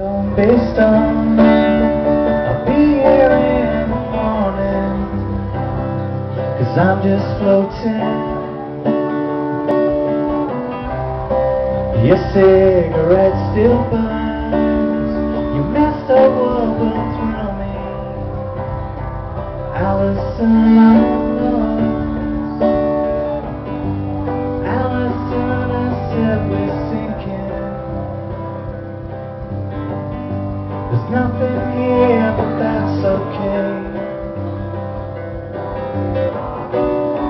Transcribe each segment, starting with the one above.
Don't be stoned. I'll be here in the morning. Cause I'm just floating. Your cigarette still burns. You messed up what will thrill me. Alison, There's nothing here, but that's okay.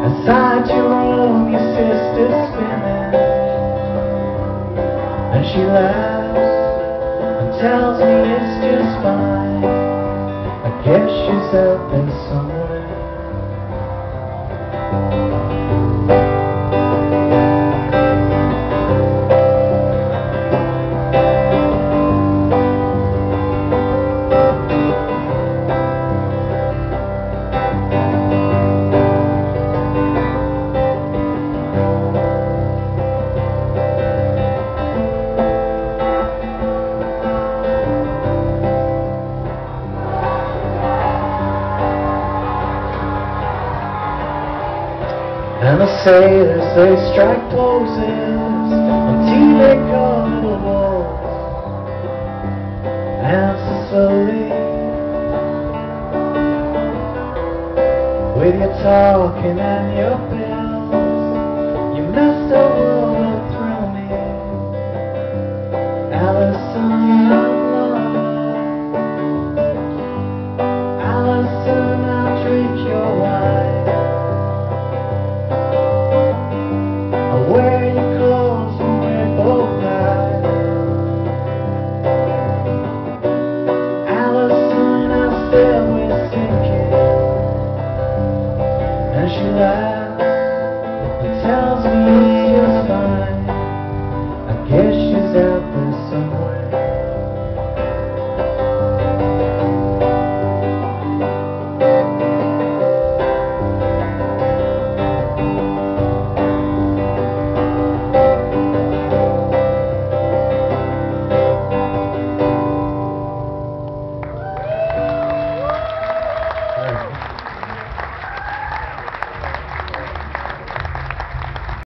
Inside your room, your sister's spinning. And she laughs and tells me it's just fine. And the sailors, they strike poses on TV cover walls. Answer slowly with your talking and your bills. Laughs and tells